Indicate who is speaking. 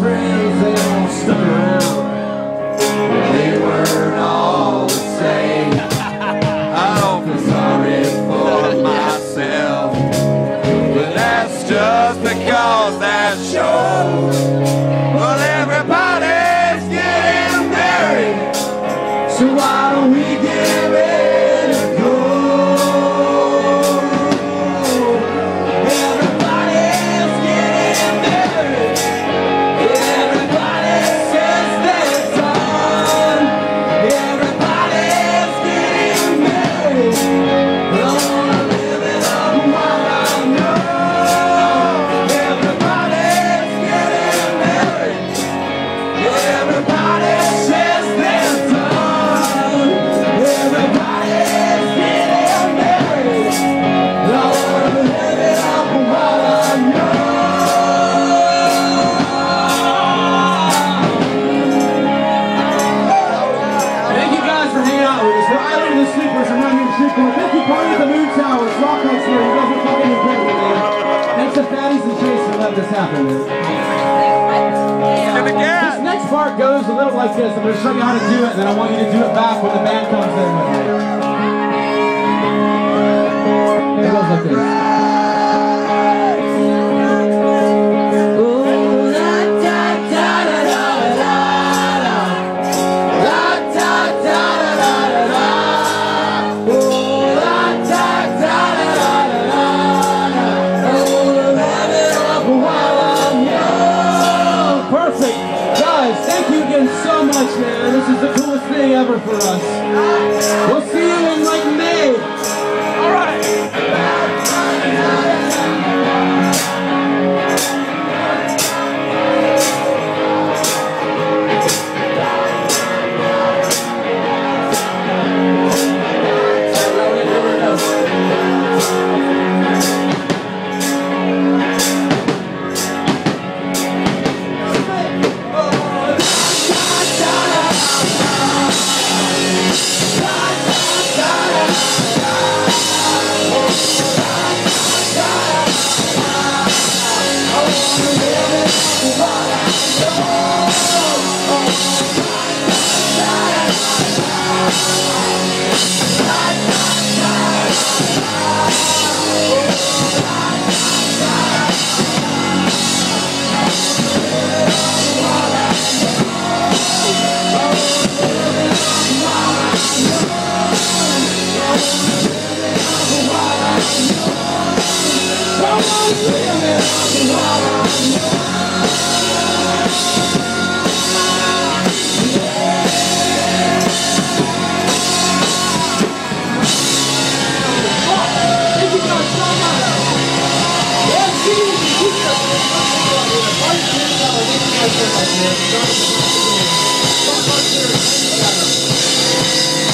Speaker 1: friends, they don't stick around. They weren't all the same. I feel sorry for myself, but that's just because that shows.
Speaker 2: let this happen. This next part goes a little like this. I'm going to show you how to do it, and then I want you to do it back when the band comes in. is the coolest thing ever for us. We'll see
Speaker 1: Bye.
Speaker 2: Thank you.